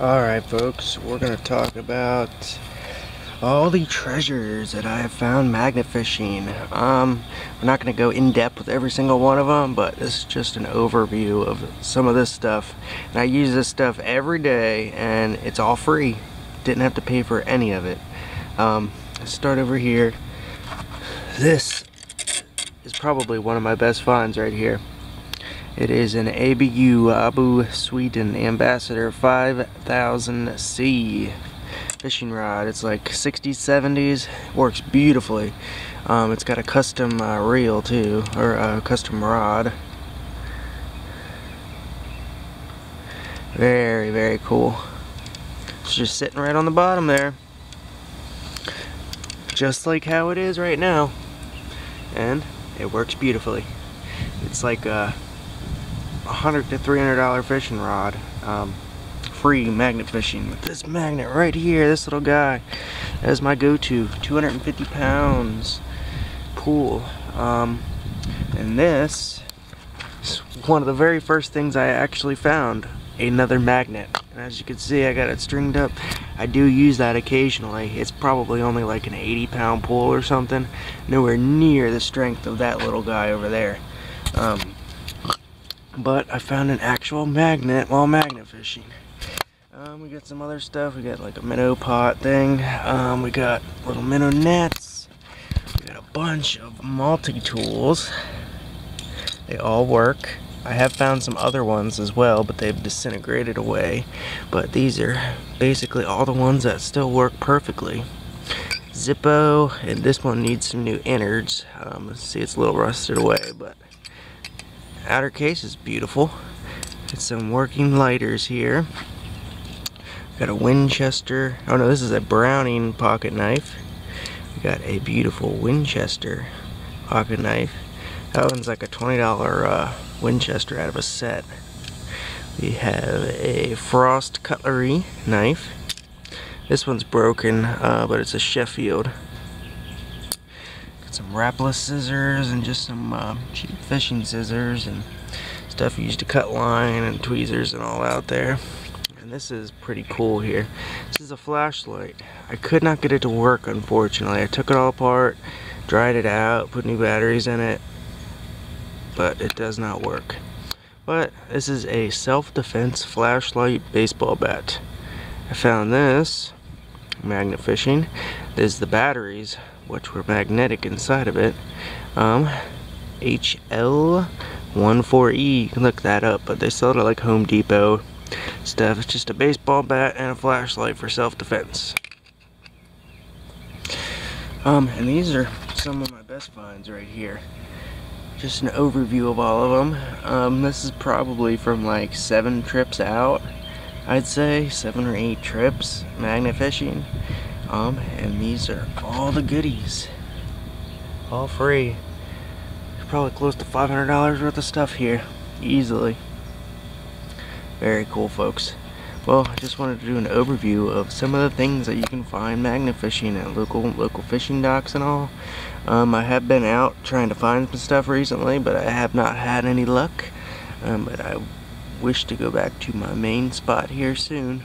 Alright folks, we're going to talk about all the treasures that I have found magnet fishing. Um, we're not going to go in depth with every single one of them, but this is just an overview of some of this stuff. And I use this stuff every day and it's all free. Didn't have to pay for any of it. Um, let's start over here. This is probably one of my best finds right here. It is an ABU Abu Sweden Ambassadeur 5000C fishing rod. It's like 60s, 70s. Works beautifully. Um, it's got a custom uh, reel too, or a custom rod. Very, very cool. It's just sitting right on the bottom there. Just like how it is right now. And it works beautifully. It's like a 100 to 300 dollar fishing rod um, free magnet fishing with this magnet right here this little guy. That is my go-to 250 pounds pool. Um, and this is one of the very first things I actually found another magnet. And as you can see I got it stringed up. I do use that occasionally. It's probably only like an 80 pound pull or something. Nowhere near the strength of that little guy over there. Um, but I found an actual magnet while magnet fishing. Um, we got some other stuff. We got like a minnow pot thing. Um, we got little minnow nets. We got a bunch of multi-tools. They all work. I have found some other ones as well, but they've disintegrated away. But these are basically all the ones that still work perfectly. Zippo, and this one needs some new innards. Um, see, it's a little rusted away, but outer case is beautiful. Got some working lighters here. Got a Winchester. Oh no, this is a Browning pocket knife. We got a beautiful Winchester pocket knife. That one's like a $20 uh, Winchester out of a set. We have a Frost cutlery knife. This one's broken, uh, but it's a Sheffield some wrapless scissors and just some uh, cheap fishing scissors and stuff used to cut line and tweezers and all out there. And this is pretty cool here. This is a flashlight. I could not get it to work unfortunately. I took it all apart, dried it out, put new batteries in it, but it does not work. But this is a self-defense flashlight baseball bat. I found this magnet fishing. This is the batteries which were magnetic inside of it. Um, HL14E, you can look that up, but they sell it at like Home Depot stuff. It's just a baseball bat and a flashlight for self-defense. Um, and these are some of my best finds right here. Just an overview of all of them. Um, this is probably from like seven trips out, I'd say, seven or eight trips magnet fishing. Um, and these are all the goodies. All free. Probably close to $500 worth of stuff here. Easily. Very cool, folks. Well, I just wanted to do an overview of some of the things that you can find magnet fishing at local local fishing docks and all. Um, I have been out trying to find some stuff recently, but I have not had any luck. Um, but I wish to go back to my main spot here soon.